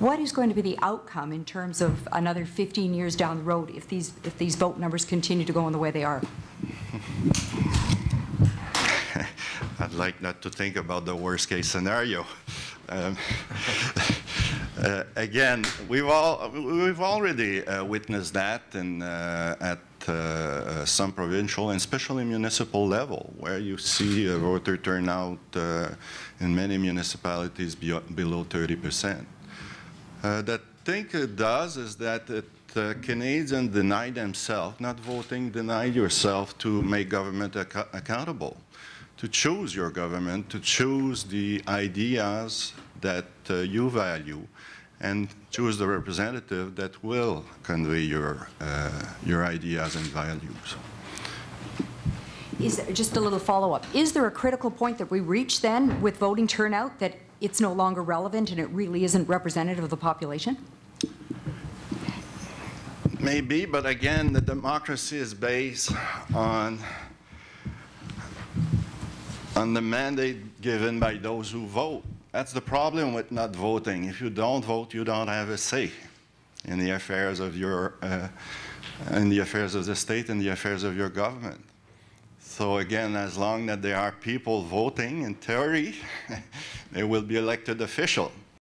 What is going to be the outcome in terms of another 15 years down the road if these, if these vote numbers continue to go in the way they are? I'd like not to think about the worst-case scenario. Um, uh, Again, we've all, we've already uh, witnessed that in, uh, at uh, some provincial and especially municipal level, where you see voter turnout uh, in many municipalities be- below 30%. Uh, That thing it does is that it, uh, Canadians deny themselves, not voting, deny yourself to make government acco- accountable, to choose your government, to choose the ideas that uh, you value, and choose the representative that will convey your, uh, your ideas and values. Is, just a little follow-up, is there a critical point that we reach then with voting turnout that it's no longer relevant and it really isn't representative of the population? Maybe, but again, the democracy is based on, on the mandate given by those who vote. That's the problem with not voting. If you don't vote, you don't have a say in the affairs of your, uh, in the affairs of the state and the affairs of your government. So again, as long that there are people voting, in theory, they will be elected official.